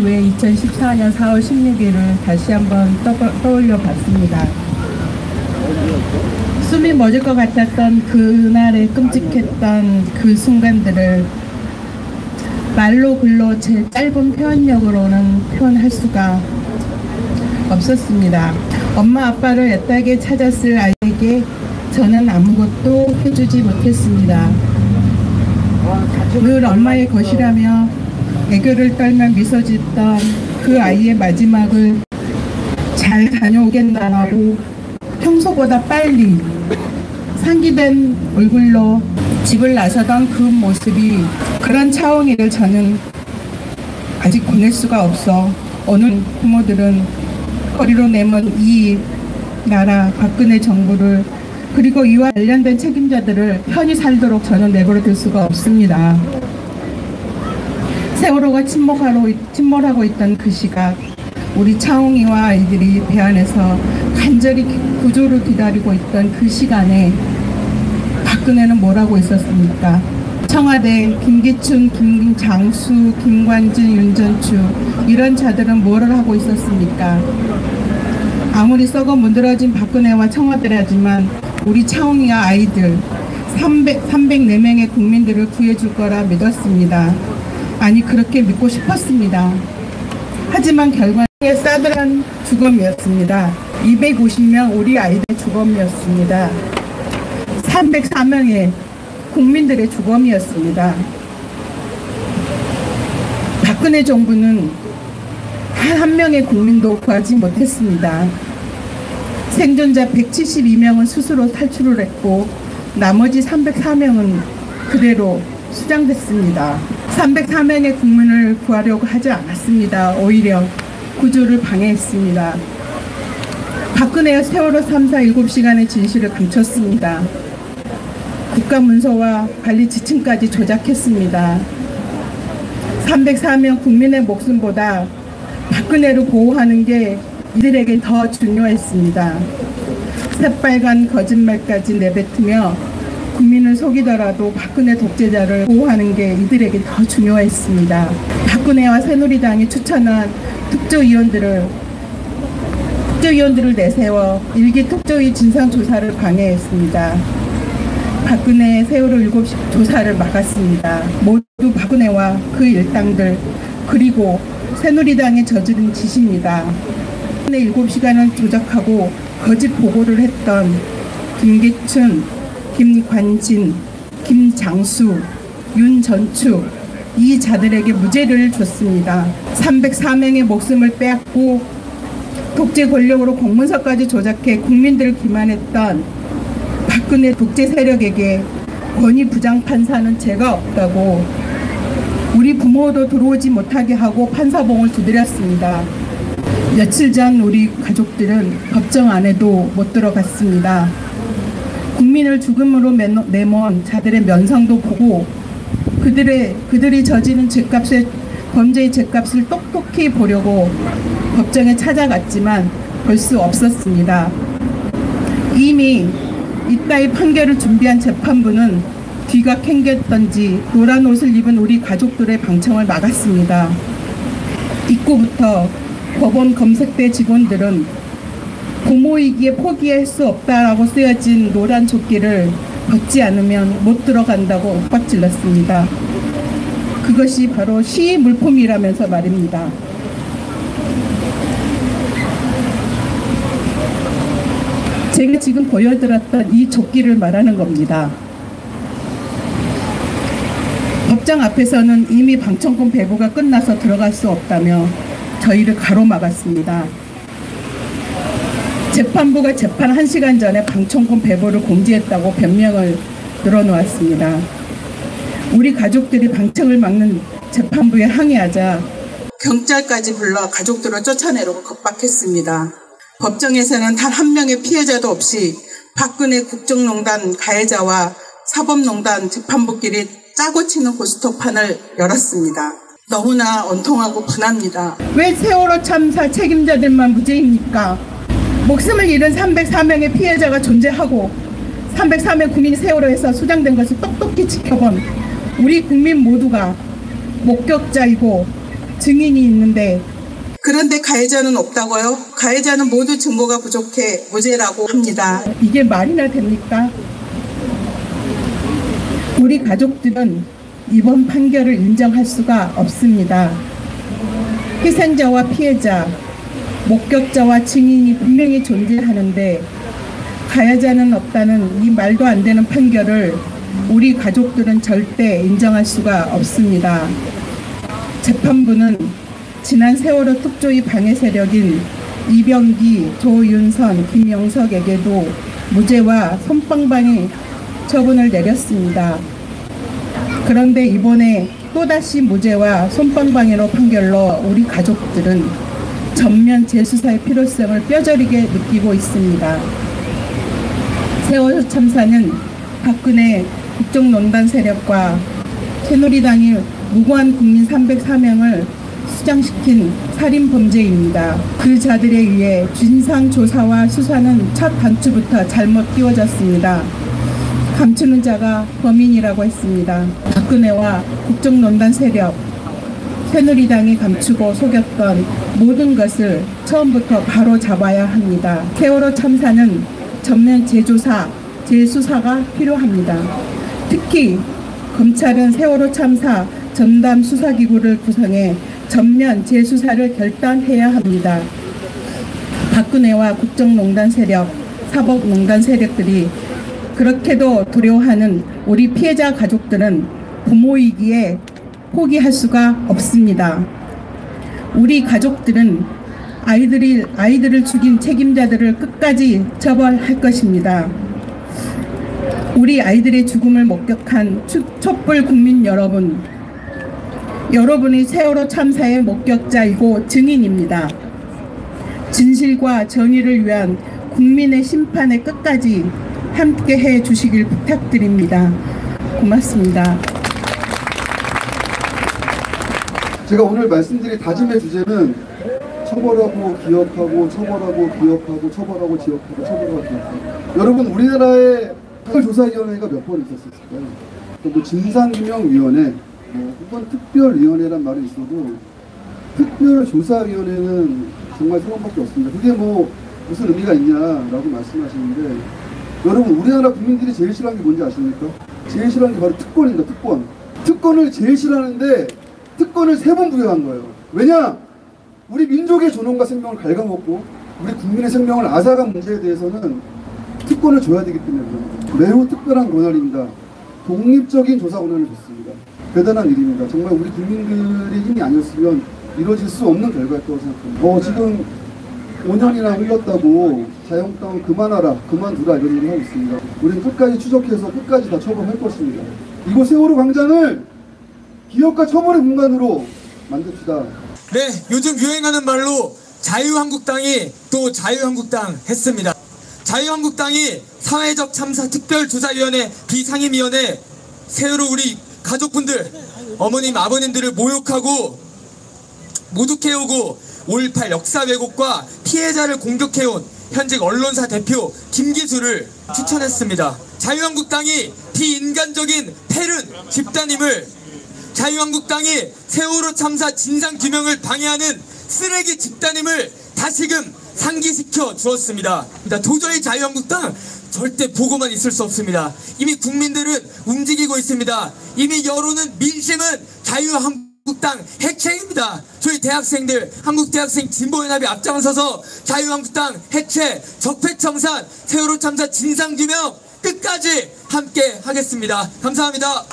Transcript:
왜 2014년 4월 16일을 다시 한번 떠- 떠올려 봤습니다. 숨이 멎을 것 같았던 그날의 끔찍했던 그 순간들을 말로 글로 제 짧은 표현력으로는 표현할 수가 없었습니다. 엄마 아빠를 애타게 찾았을 아이에게 저는 아무것도 해주지 못했습니다. 늘 엄마의 것이라며 애교를 떨며 미소 짓던 그 아이의 마지막을 잘 다녀오겠나라고 평소보다 빨리 상기된 얼굴로 집을 나서던 그 모습이 그런 차원이를 저는 아직 보낼 수가 없어 어느 부모들은 거리로 내몬 이 나라 박근혜 정부를 그리고 이와 관련된 책임자들을 편히 살도록 저는 내버려 둘 수가 없습니다. 세월호가 침몰하고, 있- 침몰하고 있던 그 시각 우리 차홍이와 아이들이 배 안에서 간절히 기- 구조를 기다리고 있던 그 시간에 박근혜는 뭘 하고 있었습니까? 청와대 김기춘, 김장수, 김관진, 윤전추 이런 자들은 뭐를 하고 있었습니까? 아무리 썩어 문드러진 박근혜와 청와대라지만 우리 차홍이와 아이들 300, 304명의 국민들을 구해줄 거라 믿었습니다. 아니 그렇게 믿고 싶었습니다. 하지만 결과는 싸늘한 죽음이었습니다. 250명 우리 아이들 죽음이었습니다. 304명의 국민들의 죽음이었습니다. 박근혜 정부는 단한 명의 국민도 구하지 못했습니다. 생존자 172명은 스스로 탈출을 했고 나머지 304명은 그대로 수장됐습니다. 304명의 국민을 구하려고 하지 않았습니다. 오히려 구조를 방해했습니다. 박근혜의 세월호 3사 7시간의 진실을 감췄습니다. 국가문서와 관리 지침까지 조작했습니다. 304명 국민의 목숨보다 박근혜를 보호하는 게 이들에게 더 중요했습니다. 새빨간 거짓말까지 내뱉으며 국민을 속이더라도 박근혜 독재자를 보호하는 게 이들에게 더 중요했습니다. 박근혜와 새누리당이 추천한 특조위원들을 특조위원들을 내세워 일기 특조위 진상조사를 방해했습니다. 박근혜 세월호 7시 조사를 막았습니다. 모두 박근혜와 그 일당들 그리고 새누리당이 저지른 짓입니다. 박근혜 7시간을 조작하고 거짓 보고를 했던 김기춘, 김관진, 김장수, 윤전추 이 자들에게 무죄를 줬습니다. 304명의 목숨을 빼앗고 독재 권력으로 공문서까지 조작해 국민들을 기만했던 박근혜 독재 세력에게 권위 부장 판사는 죄가 없다고 우리 부모도 들어오지 못하게 하고 판사봉을 두드렸습니다. 며칠 전 우리 가족들은 법정 안에도 못 들어갔습니다. 국민을 죽음으로 내몬 자들의 면상도 보고 그들의 그들이 저지른 죄값의 범죄의 죄값을 똑똑히 보려고 법정에 찾아갔지만 볼 수 없었습니다. 이미 이따위 판결을 준비한 재판부는 뒤가 캥겼던지 노란 옷을 입은 우리 가족들의 방청을 막았습니다. 입구부터 법원 검색대 직원들은 부모이기에 포기할 수 없다라고 쓰여진 노란 조끼를 벗지 않으면 못 들어간다고 윽박질렀습니다. 그것이 바로 시위 물품이라면서 말입니다. 제가 지금 보여드렸던 이 조끼를 말하는 겁니다. 법정 앞에서는 이미 방청권 배부가 끝나서 들어갈 수 없다며 저희를 가로막았습니다. 재판부가 재판 1시간 전에 방청권 배부를 공지했다고 변명을 늘어놓았습니다. 우리 가족들이 방청을 막는 재판부에 항의하자 경찰까지 불러 가족들을 쫓아내려고 겁박했습니다. 법정에서는 단 한 명의 피해자도 없이 박근혜 국정농단 가해자와 사법농단 재판부끼리 짜고 치는 고스톱판을 열었습니다. 너무나 원통하고 분합니다. 왜 세월호 참사 책임자들만 무죄입니까? 목숨을 잃은 304명의 피해자가 존재하고 304명 국민이 세월호에서 수장된 것을 똑똑히 지켜본 우리 국민 모두가 목격자이고 증인이 있는데 그런데 가해자는 없다고요? 가해자는 모두 증거가 부족해 무죄라고 합니다. 이게 말이나 됩니까? 우리 가족들은 이번 판결을 인정할 수가 없습니다. 희생자와 피해자, 목격자와 증인이 분명히 존재하는데 가해자는 없다는 이 말도 안 되는 판결을 우리 가족들은 절대 인정할 수가 없습니다. 재판부는 지난 세월호 특조위 방해 세력인 이병기, 조윤선, 김영석에게도 무죄와 손방망이 처분을 내렸습니다. 그런데 이번에 또다시 무죄와 손방망이로 판결로 우리 가족들은 전면 재수사의 필요성을 뼈저리게 느끼고 있습니다. 세월호 참사는 박근혜 국정농단 세력과 새누리당이 무고한 국민 304명을 수장시킨 살인 범죄입니다. 그 자들에 의해 진상 조사와 수사는 첫 단추부터 잘못 띄워졌습니다. 감추는 자가 범인이라고 했습니다. 박근혜와 국정농단 세력, 새누리당이 감추고 속였던 모든 것을 처음부터 바로 잡아야 합니다. 세월호 참사는 전면 재조사, 재수사가 필요합니다. 특히 검찰은 세월호 참사 전담 수사기구를 구성해 전면 재수사를 결단해야 합니다. 박근혜와 국정농단 세력, 사법농단 세력들이 그렇게도 두려워하는 우리 피해자 가족들은 부모이기에 포기할 수가 없습니다. 우리 가족들은 아이들이 아이들을 죽인 책임자들을 끝까지 처벌할 것입니다. 우리 아이들의 죽음을 목격한 추- 촛불 국민 여러분, 여러분이 세월호 참사의 목격자이고 증인입니다. 진실과 정의를 위한 국민의 심판의 끝까지 함께 해 주시길 부탁드립니다. 고맙습니다. 제가 오늘 말씀드릴 다짐의 주제는 처벌하고 기억하고 처벌하고 기억하고 처벌하고 기억하고 처벌하고 기억하고 여러분 우리나라에 특별조사위원회가 몇 번 있었을까요? 뭐 진상규명위원회 뭐 혹은 특별위원회란 말이 있어도 특별조사위원회는 정말 세 번밖에 없습니다. 그게 뭐 무슨 의미가 있냐라고 말씀하시는데 여러분 우리나라 국민들이 제일 싫어하는 게 뭔지 아십니까? 제일 싫어하는 게 바로 특권입니다. 특권. 특권을 제일 싫어하는데 특권을 세 번 부여한 거예요. 왜냐? 우리 민족의 존엄과 생명을 갉아먹고 우리 국민의 생명을 앗아간 문제에 대해서는 특권을 줘야 되기 때문에. 매우 특별한 권한입니다. 독립적인 조사 권한을 줬습니다. 대단한 일입니다. 정말 우리 국민들의 힘이 아니었으면 이루어질 수 없는 결과였다고 생각합니다. 어, 지금 5년이나 흘렀다고 자영당 그만하라, 그만두라 이런 얘기를 하고 있습니다. 우리는 끝까지 추적해서 끝까지 다 처벌할 것입니다. 이곳 세월호 광장을 기업과 처벌의 공간으로 만듭시다. 네, 요즘 유행하는 말로 자유한국당이 또 자유한국당 했습니다. 자유한국당이 사회적 참사 특별조사위원회 비상임위원회 세월호 우리 가족분들 어머님 아버님들을 모욕하고 모독해오고 5.18 역사 왜곡과 피해자를 공격해온 현직 언론사 대표 김기수를 추천했습니다. 자유한국당이 비인간적인 페른 집단임을 자유한국당이 세월호 참사 진상규명을 방해하는 쓰레기 집단임을 다시금 상기시켜 주었습니다. 도저히 자유한국당 절대 보고만 있을 수 없습니다. 이미 국민들은 움직이고 있습니다. 이미 여론은 민심은 자유한국당 해체입니다. 저희 대학생들 한국대학생 진보연합이 앞장서서 자유한국당 해체 적폐청산 세월호 참사 진상규명 끝까지 함께 하겠습니다. 감사합니다.